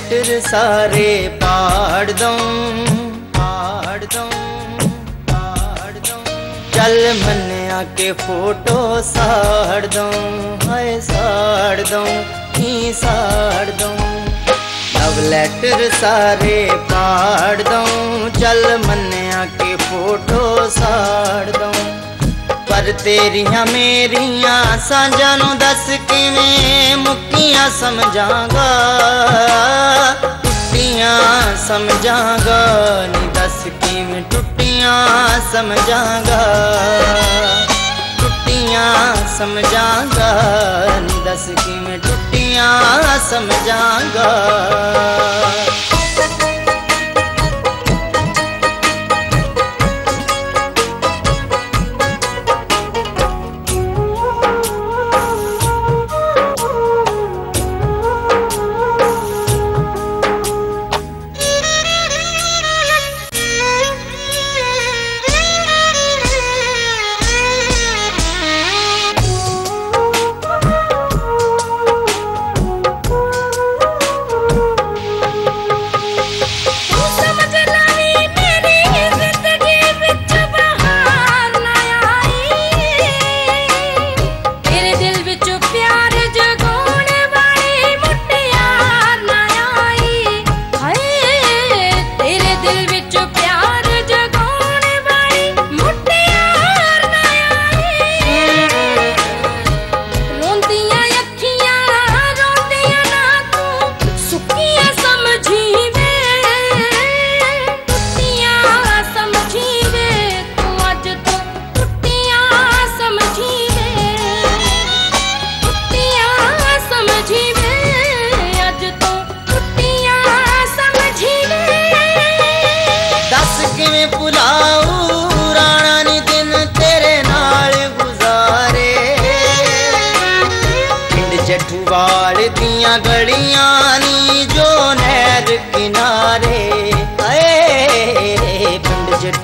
Letter ਸਾਰੇ ਪਾੜ ਦਊਂ ਪਾੜ ਦਊਂ ਪਾੜ ਦਊਂ ਚੱਲ ਮੰਨਿਆ ਕੇ ਫੋਟੋ ਸਾੜ ਦਊਂ ਹਾਏ ਸਾੜ ਦਊਂ ਹੀ ਸਾੜ ਦਊਂ ਲਵ ਲੈਟਰ ਸਾਰੇ ਪਾੜ ਦਊਂ ਚੱਲ ਮੰਨਿਆ ਕੇ ਫੋਟੋ ਸਾੜ ਦਊਂ ਪਰ ਤੇਰੀਆਂ ਮੇਰੀਆਂ ਸਾਂਝਾਂ ਨੂੰ ਦੱਸ ਕਿਵੇਂ ਮੁੱਕੀਆਂ ਸਮਝਾਂਗਾ? ਟੁੱਟੀਆਂ ਸਮਝਾਂਗਾ। ਨੀ ਦੱਸ ਕਿਵੇਂ ਟੁੱਟੀਆਂ ਸਮਝਾਂਗਾ? ਟੁੱਟੀਆਂ ਸਮਝਾਂਗਾ। ਨੀ ਦੱਸ ਕਿਵੇਂ ਟੁੱਟੀਆਂ ਸਮਝਾਂਗਾ?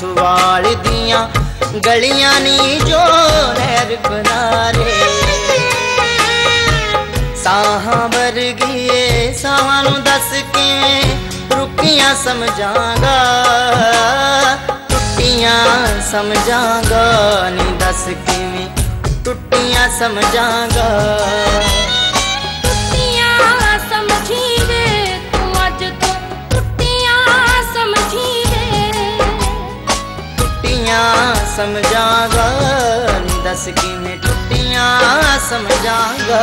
ਪਿੰਡ ਦੀਆਂ ਗਲੀਆਂ ਨੀ ਜੋ ਨਹਿਰ ਕਿਨਾਰੇ। ਸਾਹਾਂ ਵਰਗੀਏ ਸਾਹਾਂ ਨੂੰ ਦੱਸ ਕਿਵੇਂ ਰੁਕੀਆਂ ਸਮਝਾਂਗਾ? ਟੁੱਟੀਆਂ ਸਮਝਾਂਗਾ, ਨੀ ਦੱਸ ਕਿਵੇਂ ਟੁੱਟੀਆਂ ਸਮਝਾਂਗਾ। ਸਮਝਾਂਗਾ ਦੱਸ ਕਿਵੇਂ ਟੁੱਟੀਆਂ ਸਮਝਾਂਗਾ।